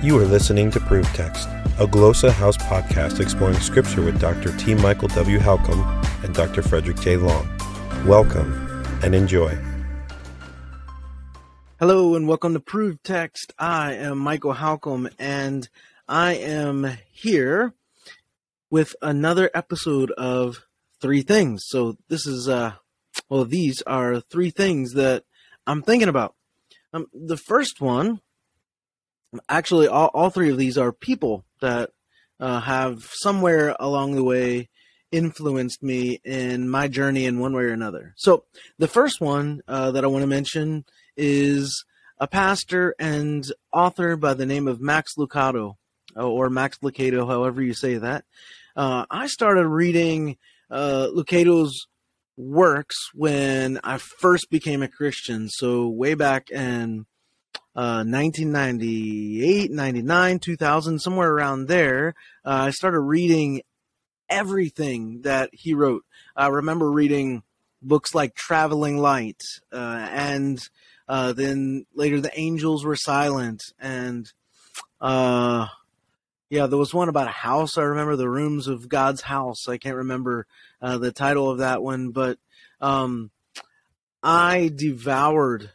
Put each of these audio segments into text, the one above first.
You are listening to ProveText, a Glossa House podcast exploring scripture with Dr. T. Michael W. Halcomb and Dr. Fredrick J. Long. Welcome and enjoy. Hello and welcome to ProveText. I am Michael Halcomb and I am here with another episode of Three Things. So this is uh well these are three things that I'm thinking about. Um the first one actually all, all three of these are people that uh, have somewhere along the way influenced me in my journey in one way or another. So the first one uh, that I want to mention is a pastor and author by the name of Max Lucado uh, or Max Lucado, however you say that. Uh, I started reading uh, Lucado's works when I first became a Christian. So way back in 1998, uh, 99, 2000, somewhere around there, uh, I started reading everything that he wrote. I remember reading books like Traveling Light, uh, and uh, then later The Angels Were Silent, and uh, yeah, there was one about a house. I remember The Rooms of God's House. I can't remember the title of that one, but um, I devoured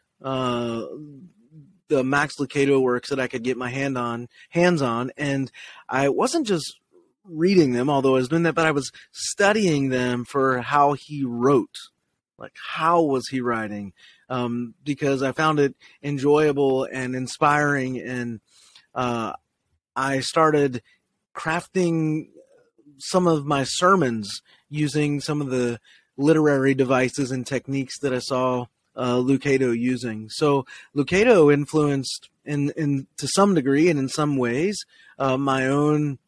the Max Lucado works that I could get my hand on hands on, and I wasn't just reading them, although I was doing that, but I was studying them for how he wrote. Like how was he writing? Um, because I found it enjoyable and inspiring, and uh, I started crafting some of my sermons using some of the literary devices and techniques that I saw uh, Lucado using. So Lucado influenced in, in to some degree and in some ways uh, my own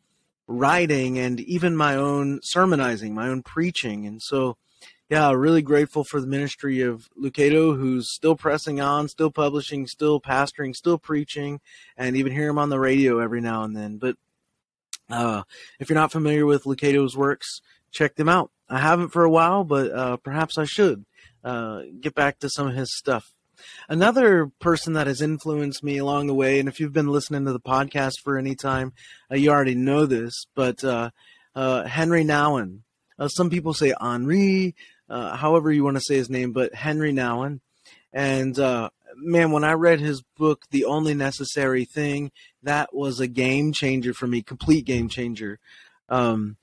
writing and even my own sermonizing, my own preaching. And so, yeah, really grateful for the ministry of Lucado, who's still pressing on, still publishing, still pastoring, still preaching, and even hear him on the radio every now and then. But uh, if you're not familiar with Lucado's works, check them out. I haven't for a while, but uh, perhaps I should uh, get back to some of his stuff. Another person that has influenced me along the way, and if you've been listening to the podcast for any time, uh, you already know this, but uh, uh Henry Nouwen. Uh, some people say Henri, however you want to say his name, but Henry Nouwen. And man, when I read his book, The Only Necessary Thing, that was a game changer for me, complete game changer. Um,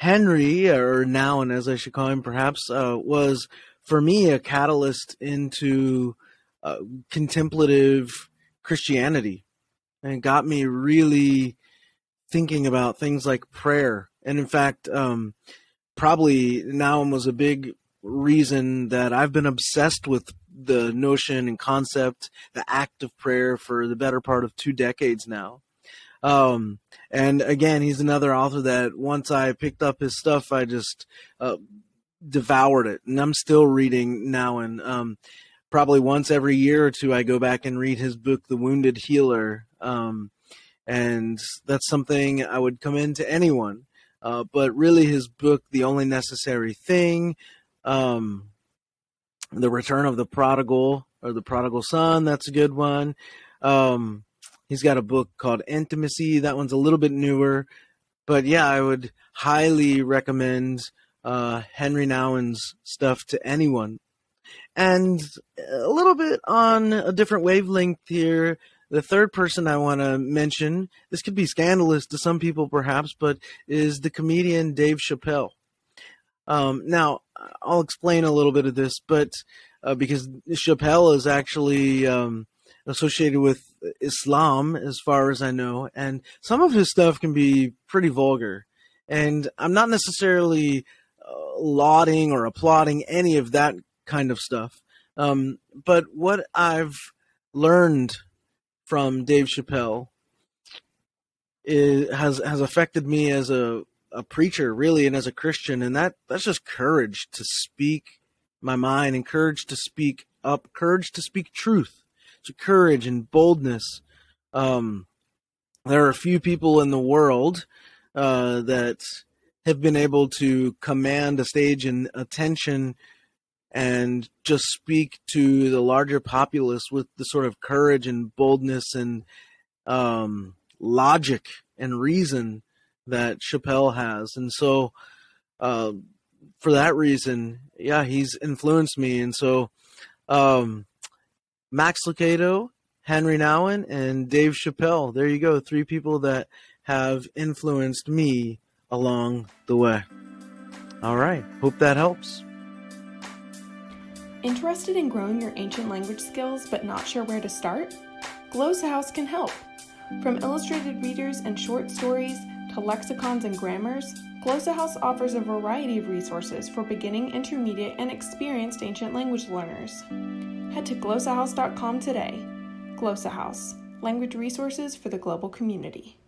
Henry, or Nouwen as I should call him perhaps, uh, was for me a catalyst into uh, contemplative Christianity and got me really thinking about things like prayer. And in fact, um, probably Nouwen was a big reason that I've been obsessed with the notion and concept, the act of prayer for the better part of two decades now. Um, and again, he's another author that once I picked up his stuff, I just uh, devoured it, and I'm still reading now. And um, probably once every year or two, I go back and read his book, The Wounded Healer. Um, and that's something I would commend to anyone. Uh, but really, his book, The Only Necessary Thing, um, The Return of the Prodigal or the Prodigal Son, that's a good one. Um, He's got a book called Intimacy. That one's a little bit newer, but yeah, I would highly recommend uh, Henry Nouwen's stuff to anyone. And a little bit on a different wavelength here. The third person I want to mention, this could be scandalous to some people perhaps, but is the comedian Dave Chappelle. Um, now, I'll explain a little bit of this, but uh, because Chappelle is actually um, associated with Islam, as far as I know, and some of his stuff can be pretty vulgar. And I'm not necessarily uh, lauding or applauding any of that kind of stuff. Um, but what I've learned from Dave Chappelle is, has has affected me as a a preacher, really, and as a Christian, and that that's just courage to speak my mind and courage to speak up, courage to speak truth to courage and boldness. Um, there are a few people in the world uh, that have been able to command a stage and attention and just speak to the larger populace with the sort of courage and boldness and um, logic and reason that Chappelle has, and so uh, for that reason, yeah, he's influenced me, and so um, Max Lucado, Henry Nouwen, and Dave Chappelle. There you go, three people that have influenced me along the way. All right, hope that helps. Interested in growing your ancient language skills but not sure where to start? Glossa House can help. From illustrated readers and short stories to lexicons and grammars, Glossa House offers a variety of resources for beginning, intermediate, and experienced ancient language learners. Head to glossahouse.com today. Glossa House, language resources for the global community.